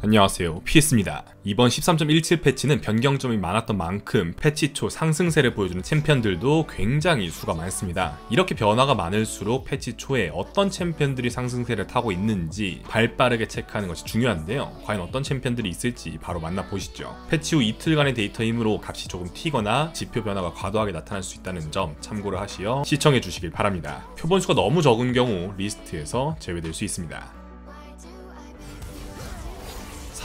안녕하세요. PS입니다. 이번 13.17 패치는 변경점이 많았던 만큼 패치 초 상승세를 보여주는 챔피언들도 굉장히 수가 많습니다. 이렇게 변화가 많을수록 패치 초에 어떤 챔피언들이 상승세를 타고 있는지 발빠르게 체크하는 것이 중요한데요. 과연 어떤 챔피언들이 있을지 바로 만나보시죠. 패치 후 이틀간의 데이터이므로 값이 조금 튀거나 지표 변화가 과도하게 나타날 수 있다는 점 참고를 하시어 시청해 주시길 바랍니다. 표본수가 너무 적은 경우 리스트에서 제외될 수 있습니다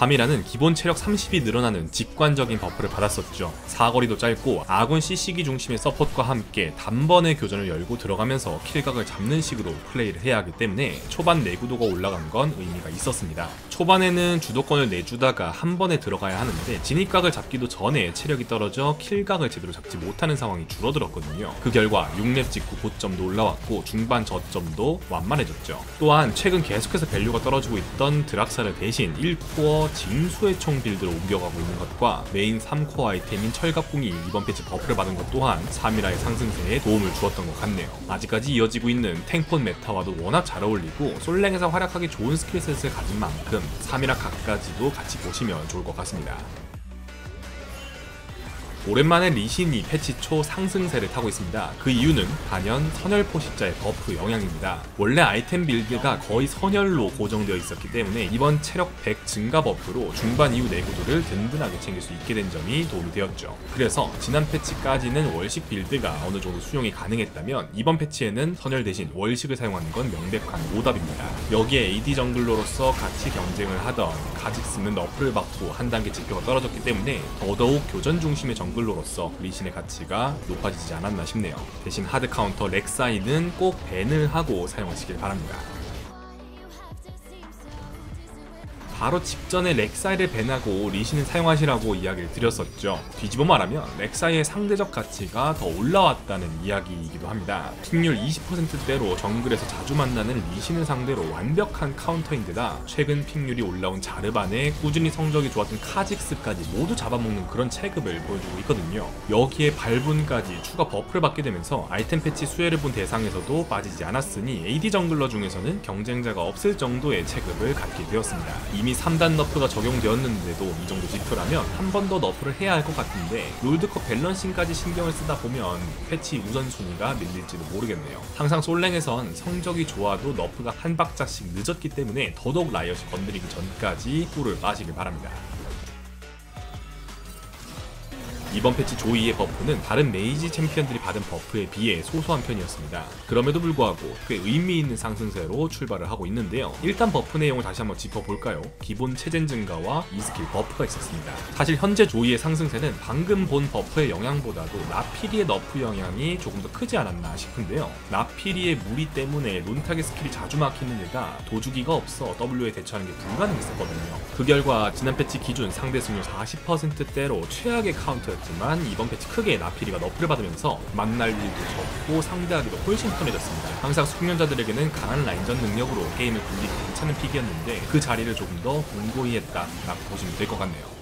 사미라는 기본 체력 30이 늘어나는 직관적인 버프를 받았었죠. 사거리도 짧고 아군 CC기 중심의 서폿과 함께 단번에 교전을 열고 들어가면서 킬각을 잡는 식으로 플레이를 해야 하기 때문에 초반 내구도가 올라간 건 의미가 있었습니다. 초반에는 주도권을 내주다가 한 번에 들어가야 하는데 진입각을 잡기도 전에 체력이 떨어져 킬각을 제대로 잡지 못하는 상황이 줄어들었거든요. 그 결과 6렙 직후 고점도 올라왔고 중반 저점도 완만해졌죠. 또한 최근 계속해서 value가 떨어지고 있던 드락사르 대신 1코어 징수의 총 build로 옮겨가고 있는 것과 메인 3코어 아이템인 철갑궁이 이번 패치 버프를 받은 것 또한 사미라의 상승세에 도움을 주었던 것 같네요. 아직까지 이어지고 있는 탱폿 메타와도 워낙 잘 어울리고 솔랭에서 활약하기 좋은 skill set을 가진 만큼 사미라 각까지도 같이 보시면 좋을 것 같습니다. 오랜만에 리신이 패치 초 상승세를 타고 있습니다. 그 이유는 단연 선혈 포식자의 버프 영향입니다. 원래 아이템 build가 거의 선혈로 고정되어 있었기 때문에 이번 체력 100 증가 버프로 중반 이후 내구도를 든든하게 챙길 수 있게 된 점이 도움이 되었죠. 그래서 지난 패치까지는 월식 build가 어느 정도 수용이 가능했다면 이번 패치에는 선혈 대신 월식을 사용하는 건 명백한 오답입니다. 여기에 AD 정글러로서 같이 경쟁을 하던 카직스는 너프를 받고 한 단계 지표가 떨어졌기 때문에 더더욱 교전 중심의 정 정글러로서 리신의 가치가 높아지지 않았나 싶네요. 대신 hard counter 렉사이는 꼭 ban을 하고 사용하시길 바랍니다. 바로 직전에 렉사이를 ban하고 리신을 사용하시라고 이야기를 드렸었죠. 뒤집어 말하면 렉사이의 상대적 가치가 더 올라왔다는 이야기이기도 합니다. 픽률 20%대로 정글에서 자주 만나는 리신을 상대로 완벽한 카운터인데다 최근 픽률이 올라온 자르반에 꾸준히 성적이 좋았던 카직스까지 모두 잡아먹는 그런 체급을 보여주고 있거든요. 여기에 발분까지 추가 버프를 받게 되면서 아이템 패치 수혜를 본 대상에서도 빠지지 않았으니 AD 정글러 중에서는 경쟁자가 없을 정도의 체급을 갖게 되었습니다. 이미 3단 너프가 적용되었는데도 이 정도 지표라면 한 번 더 너프를 해야 할 것 같은데 롤드컵 balancing까지 신경을 쓰다 보면 패치 우선순위가 밀릴지도 모르겠네요. 항상 솔랭에선 성적이 좋아도 너프가 한 박자씩 늦었기 때문에 더더욱 라이엇이 건드리기 전까지 꿀을 빠시길 바랍니다. 이번 패치 조이의 버프는 다른 mage 챔피언들이 받은 버프에 비해 소소한 편이었습니다. 그럼에도 불구하고 꽤 의미 있는 상승세로 출발을 하고 있는데요. 일단 버프 내용을 다시 한번 짚어볼까요? 기본 체젠 증가와 E스킬 버프가 있었습니다. 사실 현재 조이의 상승세는 방금 본 버프의 영향보다도 나피리의 너프 영향이 조금 더 크지 않았나 싶은데요. 나피리의 무리 때문에 non-target 스킬이 자주 막히는 데다 도주기가 없어 W에 대처하는 게 불가능했었거든요. 그 결과 지난 패치 기준 상대 승률 40%대로 최악의 카운터였 있었지만 이번 패치 크게 나피리가 너프를 받으면서 만날 일도 적고 상대하기도 훨씬 편해졌습니다. 항상 숙련자들에게는 강한 라인전 능력으로 게임을 굴리기 괜찮은 pick이었는데 그 자리를 조금 더 공고히 했다라고 보시면 될 것 같네요.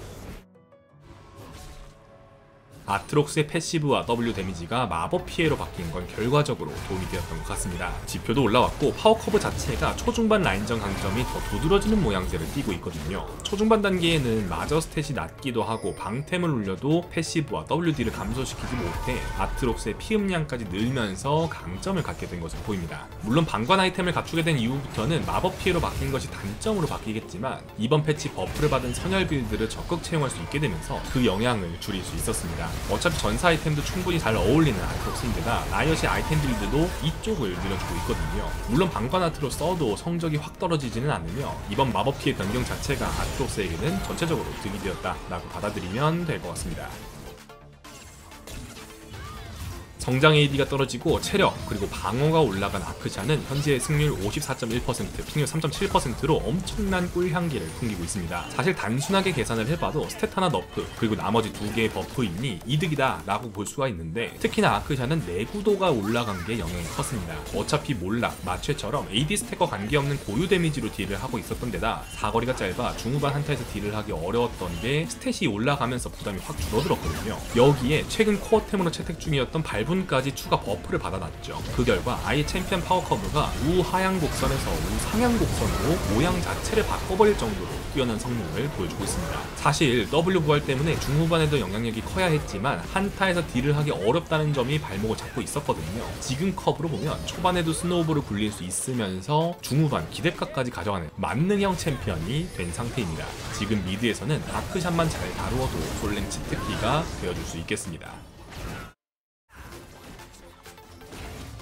아트록스의 passive와 W 데미지가 마법 피해로 바뀐 건 결과적으로 도움이 되었던 것 같습니다. 지표도 올라왔고 power curve 자체가 초중반 라인전 강점이 더 두드러지는 모양새를 띠고 있거든요. 초중반 단계에는 마저 stat이 낮기도 하고 방템을 올려도 패시브와 WD를 감소시키지 못해 아트록스의 피흡량까지 늘면서 강점을 갖게 된 것으로 보입니다. 물론 방관 아이템을 갖추게 된 이후부터는 마법 피해로 바뀐 것이 단점으로 바뀌겠지만 이번 패치 버프를 받은 선혈 build를 적극 채용할 수 있게 되면서 그 영향을 줄일 수 있었습니다. 어차피 전사 아이템도 충분히 잘 어울리는 아트록스인데다 라이엇의 아이템 build도 이쪽을 늘려주고 있거든요. 물론 방관 아트로 써도 성적이 확 떨어지지는 않으며 이번 마법 피해 변경 자체가 아트록스에게는 전체적으로 득이 되었다라고 받아들이면 될 것 같습니다. 성장 AD가 떨어지고 체력 그리고 방어가 올라간 아크샨은 현재 승률 54.1% 픽률 3.7%로 엄청난 꿀향기를 풍기고 있습니다. 사실 단순하게 계산을 해봐도 stat 하나 너프 그리고 나머지 두 개의 버프이니 이득이다 라고 볼 수가 있는데 특히나 아크샨은 내구도가 올라간 게 영향이 컸습니다. 어차피 몰락, 마최처럼 AD stat과 관계없는 고유 데미지로 딜을 하고 있었던 데다 사거리가 짧아 중후반 한타에서 딜을 하기 어려웠던 게 stat이 올라가면서 부담이 확 줄어들었거든요. 여기에 최근 코어 템으로 채택 중이었던 발분 부분까지 추가 버프를 받아놨죠. 그 결과 아예 챔피언 power curve가 우하향 곡선에서 우상향 곡선으로 모양 자체를 바꿔버릴 정도로 뛰어난 성능을 보여주고 있습니다. 사실 W 부활 때문에 중후반에도 영향력이 커야 했지만 한타에서 딜을 하기 어렵다는 점이 발목을 잡고 있었거든요. 지금 curve로 보면 초반에도 snowball을 굴릴 수 있으면서 중후반 기대값까지 가져가는 만능형 챔피언이 된 상태입니다. 지금 미드에서는 다크샷만 잘 다루어도 솔랭 치트키가 되어줄 수 있겠습니다.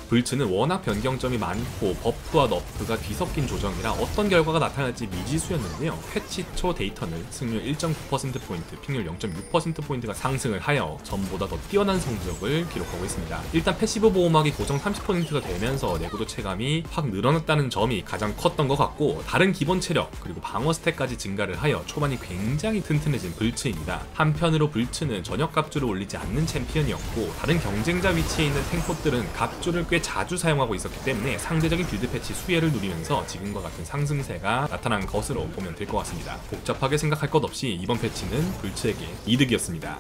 블츠는 워낙 변경점이 많고 buff와 nerf가 뒤섞인 조정이라 어떤 결과가 나타날지 미지수였는데요. 패치 초 데이터는 승률 1.9%포인트, 픽률 0.6%포인트가 상승을 하여 전보다 더 뛰어난 성적을 기록하고 있습니다. 일단 passive 보호막이 고정 30%가 되면서 내구도 체감이 확 늘어났다는 점이 가장 컸던 것 같고 다른 기본 체력 그리고 방어 stat까지 증가를 하여 초반이 굉장히 튼튼해진 블츠입니다. 한편으로 블츠는 전역 갑주를 올리지 않는 챔피언이었고 다른 경쟁자 위치에 있는 탱폿들은 갑주를 꽤 자주 사용하고 있었기 때문에 상대적인 빌드 패치 수혜를 누리면서 지금과 같은 상승세가 나타난 것으로 보면 될 것 같습니다. 복잡하게 생각할 것 없이 이번 패치는 블츠에게 이득이었습니다.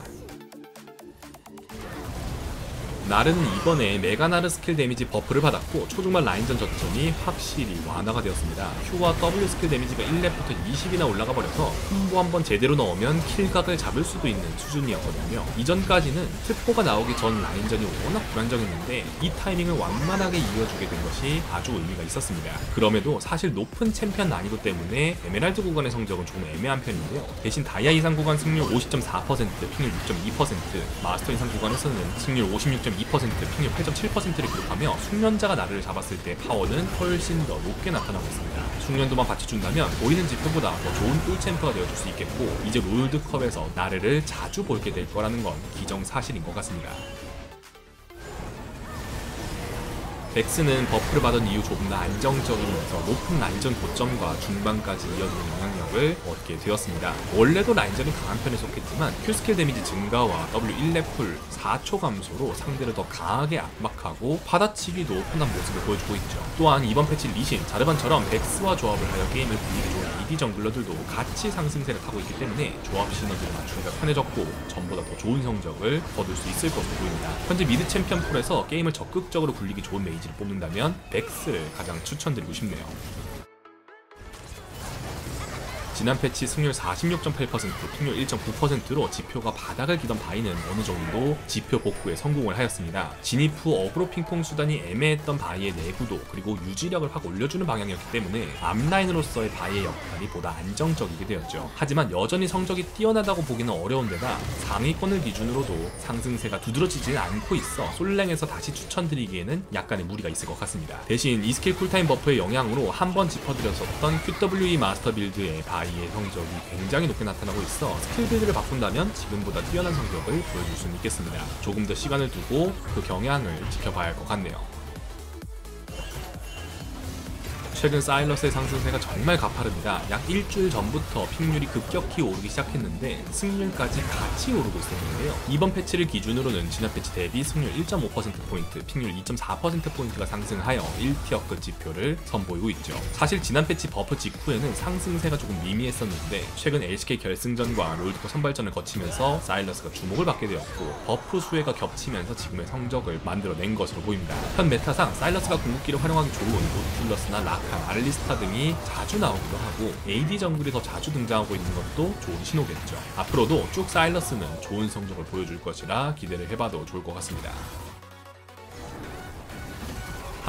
나르는 이번에 메가나르 스킬 데미지 buff를 받았고 초중반 라인전 저점이 확실히 완화가 되었습니다. Q와 W 스킬 데미지가 1렙부터 20이나 올라가 버려서 콤보 한번 제대로 넣으면 킬각을 잡을 수도 있는 수준이었거든요. 이전까지는 특보가 나오기 전 라인전이 워낙 불안정했는데 이 타이밍을 완만하게 이어주게 된 것이 아주 의미가 있었습니다. 그럼에도 사실 높은 챔피언 난이도 때문에 에메랄드 구간의 성적은 조금 애매한 편인데요. 대신 다이아 이상 구간 승률 50.4%, 픽률 6.2%, 마스터 이상 구간에서는 승률 56.2% 픽률 8.7%를 기록하며 숙련자가 나르를 잡았을 때 파워는 훨씬 더 높게 나타나고 있습니다. 숙련도만 받쳐준다면 보이는 지표보다 더 좋은 꿀챔프가 되어줄 수 있겠고 이제 롤드컵에서 나르를 자주 보게 될 거라는 건 기정사실인 것 같습니다. 벡스는 buff를 받은 이후 조금 더 안정적이면서 높은 라인전 고점과 중반까지 이어지는 영향력을 얻게 되었습니다. 원래도 라인전이 강한 편에 속했지만 Q스킬 데미지 증가와 W 1렙 쿨 4초 감소로 상대를 더 강하게 압박하고 받아치기도 편한 모습을 보여주고 있죠. 또한 이번 패치 리신, 자르반처럼 벡스와 조합을 하여 게임을 굴리기 좋은 AD 정글러들도 같이 상승세를 타고 있기 때문에 조합 시너지를 맞추기가 편해졌고 전보다 더 좋은 성적을 거둘 수 있을 것으로 보입니다. 현재 미드 챔피언 풀에서 게임을 적극적으로 굴리기 좋은 mage mage를 뽑는다면 벡스를 가장 추천드리고 싶네요. 지난 패치 승률 46.8%, 픽률 1.9%로 지표가 바닥을 기던 바이는 어느 정도 지표 복구에 성공을 하였습니다. 진입 후 어그로 핑퐁 수단이 애매했던 바이의 내구도 그리고 유지력을 확 올려주는 방향이었기 때문에 앞라인으로서의 바이의 역할이 보다 안정적이게 되었죠. 하지만 여전히 성적이 뛰어나다고 보기는 어려운 데다 상위권을 기준으로도 상승세가 두드러지지는 않고 있어 솔랭에서 다시 추천드리기에는 약간의 무리가 있을 것 같습니다. 대신 E 스킬 쿨타임 buff의 영향으로 한 번 짚어드렸었던 QWE 마스터 빌드의 바이의 성적이 굉장히 높게 나타나고 있어 스킬 빌드를 바꾼다면 지금보다 뛰어난 성적을 보여줄 수는 있겠습니다. 조금 더 시간을 두고 그 경향을 지켜봐야 할 것 같네요. 최근 사일러스의 상승세가 정말 가파릅니다. 약 일주일 전부터 픽률이 급격히 오르기 시작했는데 승률까지 같이 오르고 있었는데요. 이번 패치를 기준으로는 지난 패치 대비 승률 1.5%포인트, 픽률 2.4%포인트가 상승하여 1티어급 지표를 선보이고 있죠. 사실 지난 패치 buff 직후에는 상승세가 조금 미미했었는데 최근 LCK 결승전과 롤드컵 선발전을 거치면서 사일러스가 주목을 받게 되었고 buff 수혜가 겹치면서 지금의 성적을 만들어낸 것으로 보입니다. 현 메타상 사일러스가 궁극기를 활용하기 좋은 노틸러스나 라칸 알리스타 등이 자주 나오기도 하고 AD 정글이 더 자주 등장하고 있는 것도 좋은 신호겠죠. 앞으로도 쭉 사일러스는 좋은 성적을 보여줄 것이라 기대를 해봐도 좋을 것 같습니다.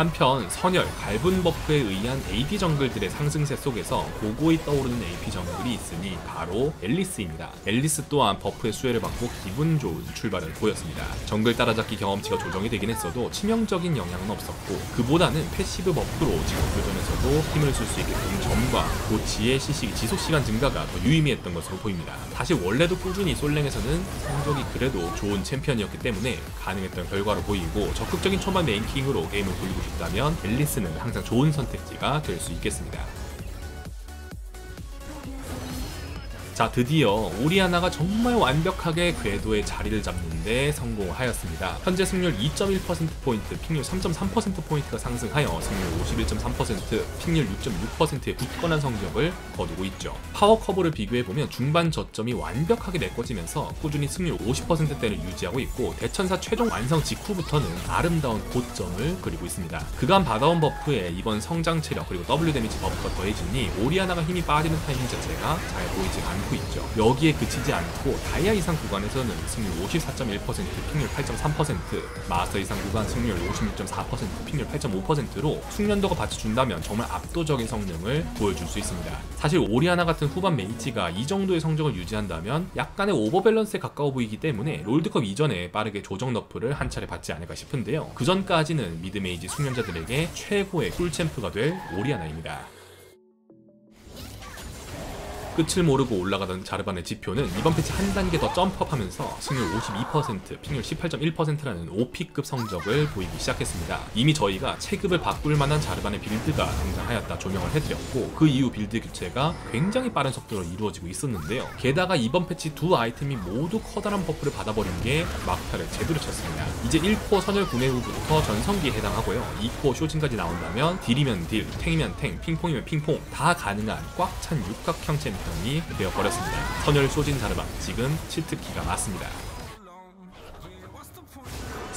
한편 선혈, 갈분 buff에 의한 AD 정글들의 상승세 속에서 고고히 떠오르는 AP 정글이 있으니 바로 앨리스입니다. 앨리스 또한 buff의 수혜를 받고 기분 좋은 출발을 보였습니다. 정글 따라잡기 경험치가 조정이 되긴 했어도 치명적인 영향은 없었고 그보다는 passive buff로 지금 교전에서도 힘을 쓸 수 있게 된 점과 고치의 CC 지속 시간 증가가 더 유의미했던 것으로 보입니다. 사실 원래도 꾸준히 솔랭에서는 성적이 그래도 좋은 챔피언이었기 때문에 가능했던 결과로 보이고 적극적인 초반 making으로 게임을 돌리고 싶다면 앨리스는 항상 좋은 선택지가 될 수 있겠습니다. 자 드디어 오리아나가 정말 완벽하게 궤도에 자리를 잡는데 성공하였습니다. 현재 승률 2.1%포인트, 픽률 3.3%포인트가 상승하여 승률 51.3%, 픽률 6.6%의 굳건한 성적을 거두고 있죠. 파워 커브를 비교해보면 중반 저점이 완벽하게 메꿔지면서 꾸준히 승률 50%대를 유지하고 있고 대천사 최종 완성 직후부터는 아름다운 고점을 그리고 있습니다. 그간 받아온 buff에 이번 성장 체력 그리고 W 데미지 buff가 더해지니 오리아나가 힘이 빠지는 타이밍 자체가 잘 보이지 않고 있죠. 여기에 그치지 않고 다이아 이상 구간에서는 승률 54.1%, 픽률 8.3%, 마스터 이상 구간 승률 56.4%, 픽률 8.5%로 숙련도가 받쳐준다면 정말 압도적인 성능을 보여줄 수 있습니다. 사실 오리아나 같은 후반 mage가 이 정도의 성적을 유지한다면 약간의 overbalance에 가까워 보이기 때문에 롤드컵 이전에 빠르게 조정 nerf를 한 차례 받지 않을까 싶은데요. 그 전까지는 미드 mage 숙련자들에게 최고의 꿀챔프가 될 오리아나입니다. 끝을 모르고 올라가던 자르반의 지표는 이번 패치 한 단계 더 jump up하면서 승률 52%, 픽률 18.1%라는 OP급 성적을 보이기 시작했습니다. 이미 저희가 체급을 바꿀 만한 자르반의 빌드가 등장하였다 조명을 해드렸고 그 이후 빌드 교체가 굉장히 빠른 속도로 이루어지고 있었는데요. 게다가 이번 패치 두 아이템이 모두 커다란 buff를 받아버린 게 막타를 제대로 쳤습니다. 이제 1코어 선혈 구매 후부터 전성기에 해당하고요. 2코어 쇼진까지 나온다면 딜이면 딜, 탱이면 탱, 핑퐁이면 핑퐁 다 가능한 꽉 찬 육각형 챔피언 이 되어버렸습니다. 선혈 쇼진 자르반 지금 cheat key가 맞습니다.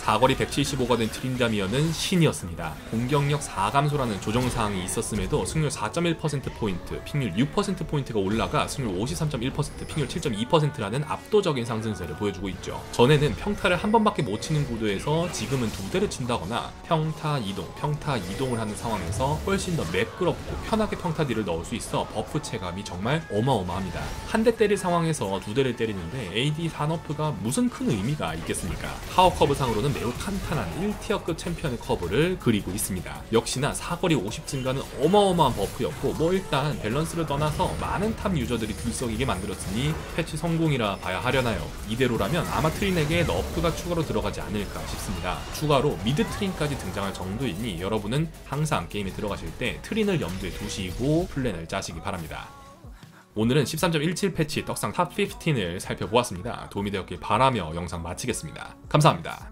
사거리 175가 된 트린다미어는 신이었습니다. 공격력 4감소라는 조정사항이 있었음에도 승률 4.1%포인트, 픽률 6%포인트가 올라가 승률 53.1%, 픽률 7.2%라는 압도적인 상승세를 보여주고 있죠. 전에는 평타를 한 번밖에 못 치는 구도에서 지금은 두 대를 친다거나 평타 이동, 평타 이동을 하는 상황에서 훨씬 더 매끄럽고 편하게 평타 딜을 넣을 수 있어 buff 체감이 정말 어마어마합니다. 한 대 때릴 상황에서 두 대를 때리는데 AD 4 너프가 무슨 큰 의미가 있겠습니까? power curve 상으로는 매우 탄탄한 1tier급 챔피언의 커브를 그리고 있습니다. 역시나 사거리 50 증가는 어마어마한 buff였고 뭐 일단 밸런스를 떠나서 많은 탑 유저들이 들썩이게 만들었으니 패치 성공이라 봐야 하려나요? 이대로라면 아마 트린에게 nerf가 추가로 들어가지 않을까 싶습니다. 추가로 미드 트린까지 등장할 정도이니 여러분은 항상 게임에 들어가실 때 트린을 염두에 두시고 플랜을 짜시기 바랍니다. 오늘은 13.17 패치 떡상 탑 15을 살펴보았습니다. 도움이 되었길 바라며 영상 마치겠습니다. 감사합니다.